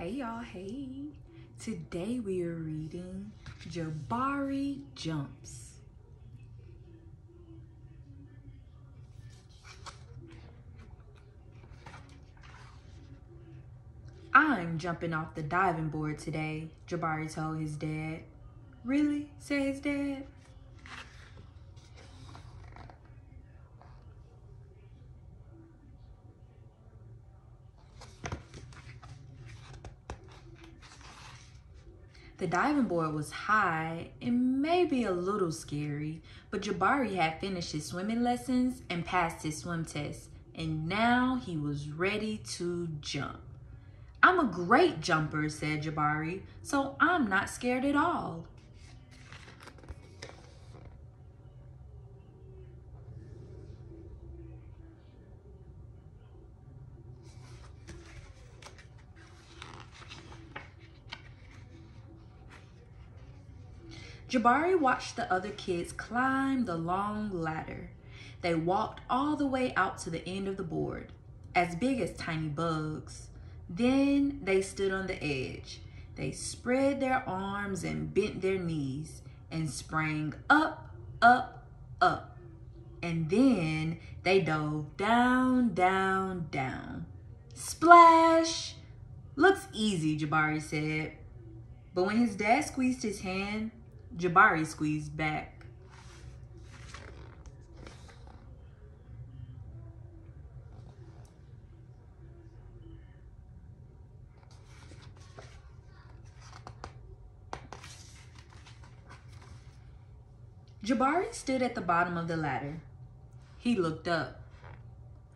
Hey y'all, hey. Today we are reading Jabari Jumps. I'm jumping off the diving board today, Jabari told his dad. Really? said his dad. The diving board was high and maybe a little scary, but Jabari had finished his swimming lessons and passed his swim test, and now he was ready to jump. I'm a great jumper, said Jabari, so I'm not scared at all. Jabari watched the other kids climb the long ladder. They walked all the way out to the end of the board, as big as tiny bugs. Then they stood on the edge. They spread their arms and bent their knees and sprang up, up, up. And then they dove down, down, down. Splash! Looks easy, Jabari said. But when his dad squeezed his hand, Jabari squeezed back. Jabari stood at the bottom of the ladder. He looked up.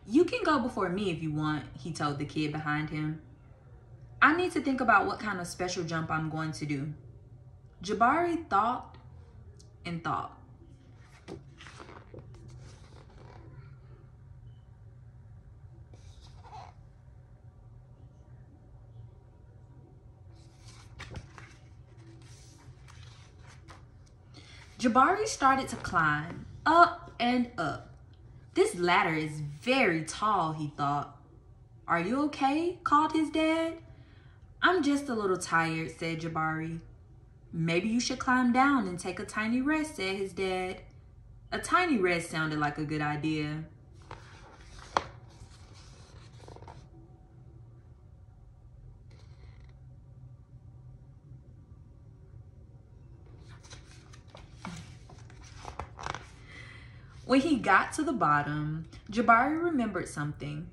You can go before me if you want, he told the kid behind him. I need to think about what kind of special jump I'm going to do. Jabari thought and thought. Jabari started to climb up and up. This ladder is very tall, he thought. Are you okay? called his dad. I'm just a little tired, said Jabari. Maybe you should climb down and take a tiny rest, said his dad. A tiny rest sounded like a good idea. When he got to the bottom, Jabari remembered something.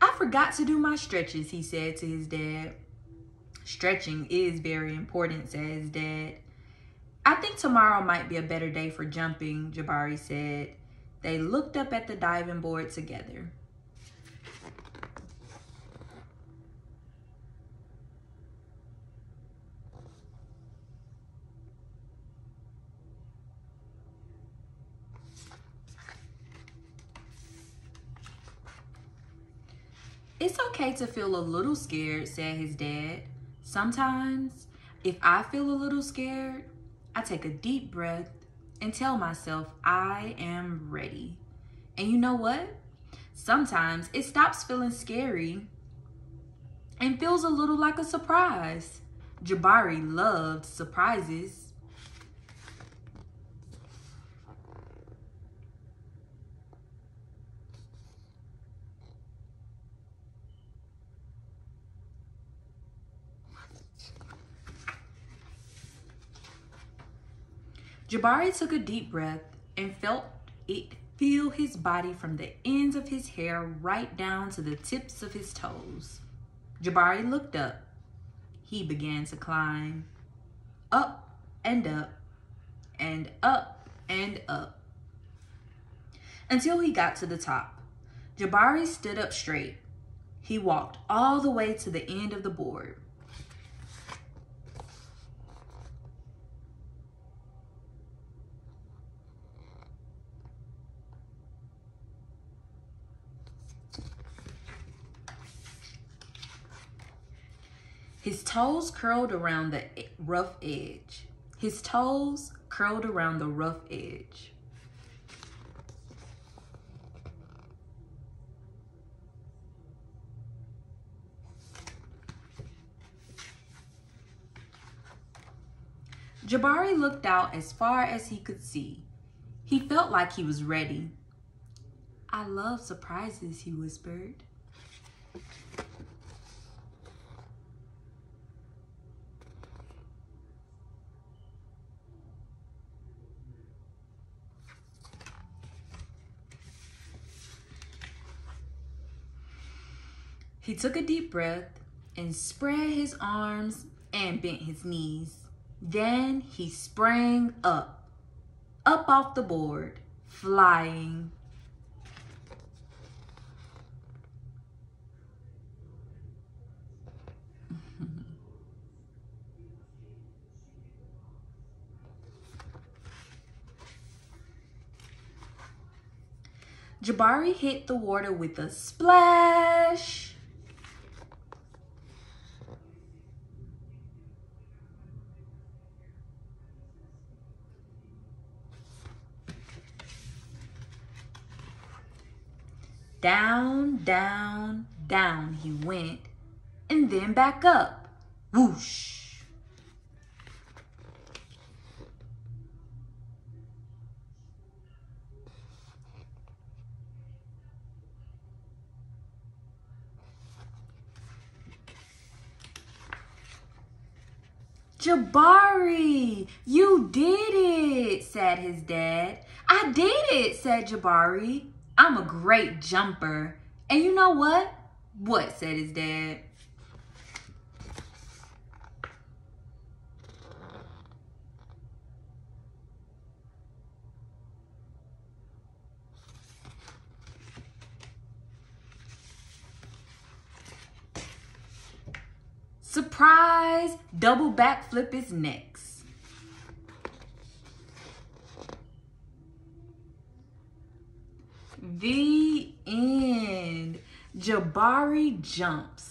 I forgot to do my stretches, he said to his dad. Stretching is very important, says Dad. I think tomorrow might be a better day for jumping, Jabari said. They looked up at the diving board together. It's okay to feel a little scared, said his dad. Sometimes, if I feel a little scared, I take a deep breath and tell myself I am ready. And you know what? Sometimes it stops feeling scary and feels a little like a surprise. Jabari loved surprises. Jabari took a deep breath and felt it feel his body from the ends of his hair right down to the tips of his toes. Jabari looked up. He began to climb. Up and up and up and up until he got to the top. Jabari stood up straight. He walked all the way to the end of the board. His toes curled around the rough edge. His toes curled around the rough edge. Jabari looked out as far as he could see. He felt like he was ready. I love surprises, he whispered. He took a deep breath and spread his arms and bent his knees. Then he sprang up, up off the board, flying. Jabari hit the water with a splash. Down, down, down he went, and then back up. Whoosh. Jabari, you did it, said his dad. I did it, said Jabari. I'm a great jumper. And you know what? What, said his dad. Surprise! Double backflip is next. The end. Jabari jumps.